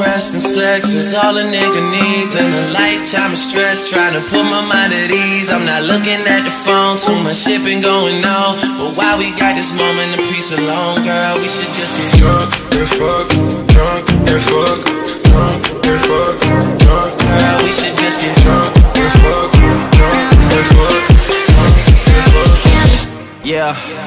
rest and sex is all a nigga needs. And a lifetime of stress, trying to put my mind at ease. I'm not looking at the phone, too much shit been going on. But while we got this moment of peace alone, girl, we should just get drunk and fuck, drunk and fuck, drunk and fuck, drunk. Girl, we should just get drunk and fuck, drunk and fuck, drunk and fuck. Yeah.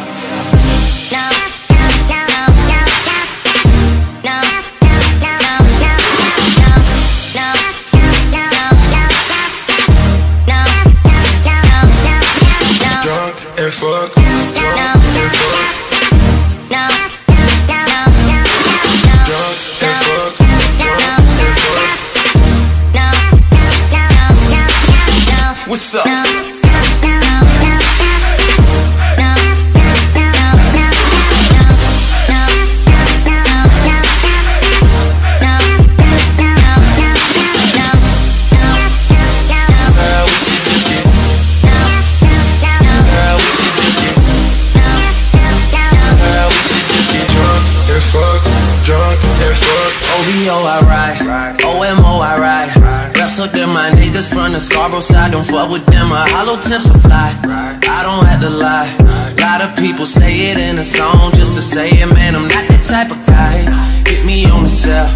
OVO oh, I ride, OMO I ride. Reps up them my niggas from the Scarborough side. Don't fuck with them, a hollow tips a fly. I don't have to lie. Lot of people say it in a song just to say it, man. I'm not that type of guy. Hit me on the cell.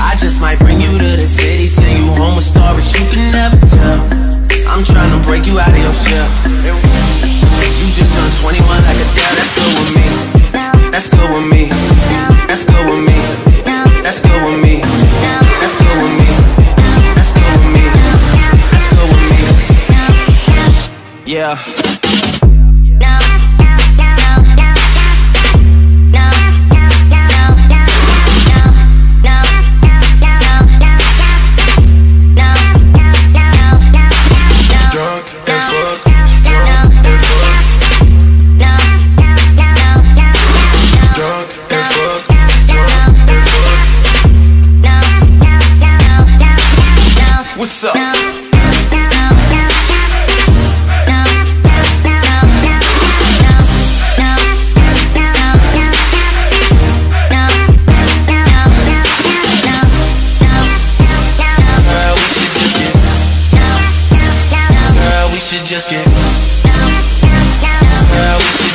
I just might bring you to the city, fuck. What's up? we should just get. Girl, we should